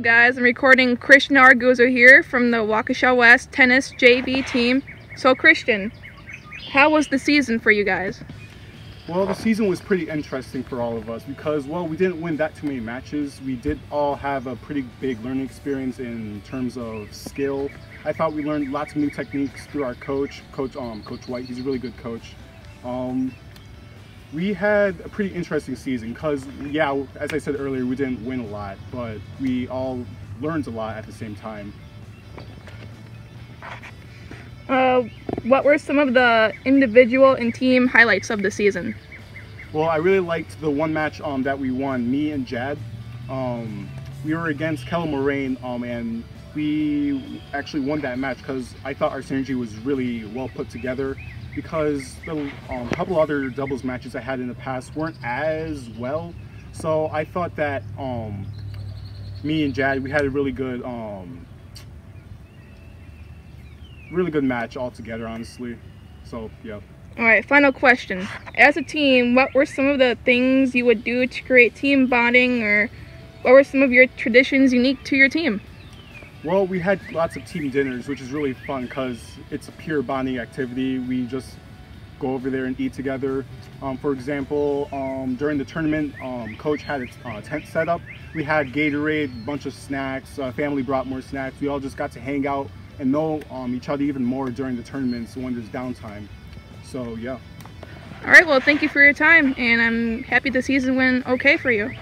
guys. I'm recording Christian Arguzo here from the Waukesha West Tennis JV team. So Christian, how was the season for you guys? Well, the season was pretty interesting for all of us because, well, we didn't win that too many matches. We did all have a pretty big learning experience in terms of skill. I thought we learned lots of new techniques through our coach, Coach um, Coach White. He's a really good coach. Um, we had a pretty interesting season because, yeah, as I said earlier, we didn't win a lot, but we all learned a lot at the same time. Uh, what were some of the individual and team highlights of the season? Well, I really liked the one match um, that we won, me and Jad. Um, we were against Kettle Moraine, um, and we actually won that match because I thought our synergy was really well put together because the um, couple other doubles matches I had in the past weren't as well. So I thought that um, me and Jad, we had a really good, um, really good match all together, honestly. So yeah. All right, final question. As a team, what were some of the things you would do to create team bonding, or what were some of your traditions unique to your team? Well, we had lots of team dinners, which is really fun because it's a pure bonding activity. We just go over there and eat together. Um, for example, um, during the tournament, um, coach had a uh, tent set up. We had Gatorade, a bunch of snacks. Uh, family brought more snacks. We all just got to hang out and know um, each other even more during the tournaments when there's downtime. So yeah. All right, well, thank you for your time, and I'm happy the season went okay for you.